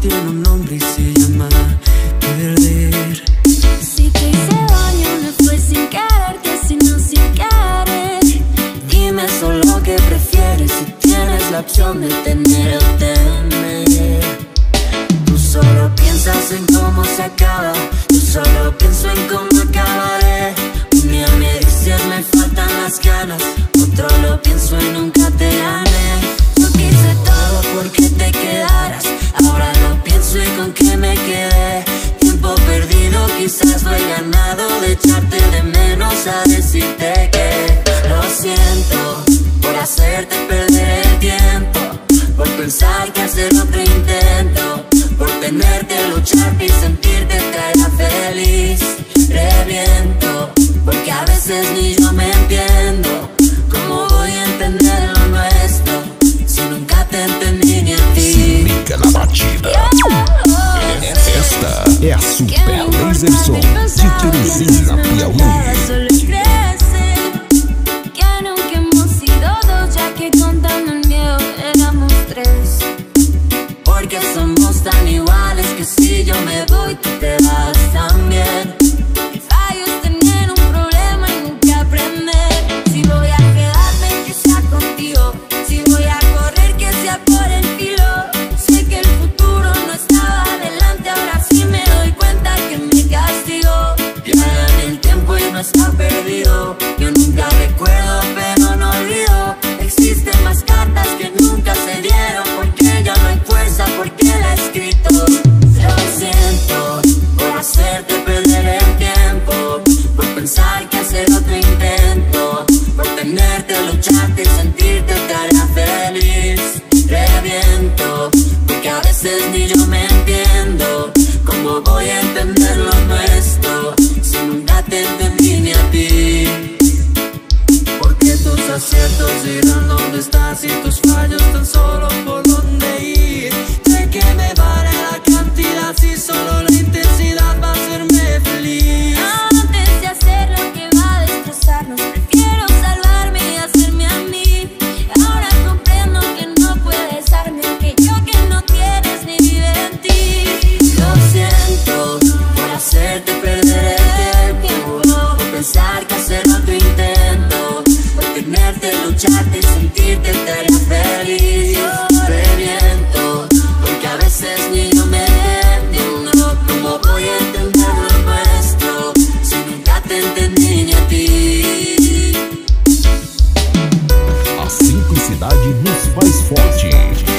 tiene un nombre y se llama perder. Si te hice daño, no fue sin quererte, sino sin querer. Dime solo que prefieres si tienes la opción de tener o temer. Tú solo piensas en cómo se acaba, yo solo pienso en cómo acabaré. Un día me dices me faltan las ganas, otro lo pienso en quizás no he ganado de echarte de menos a decirte que lo siento por hacerte perder el tiempo, por pensar que hacer otro intento, por tener que luchar y sentirte caer a fe. Jefferson. You need.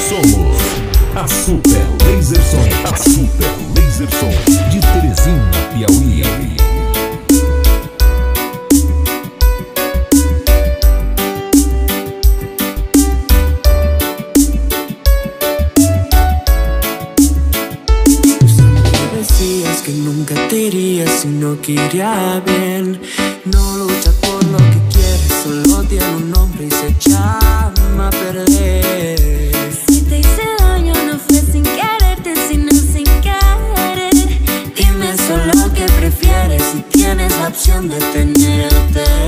Somos a Super Laser Som. A Super Laser Som de Teresina, Piauí. Decías que nunca teria se não queria bem. opción de tenerte.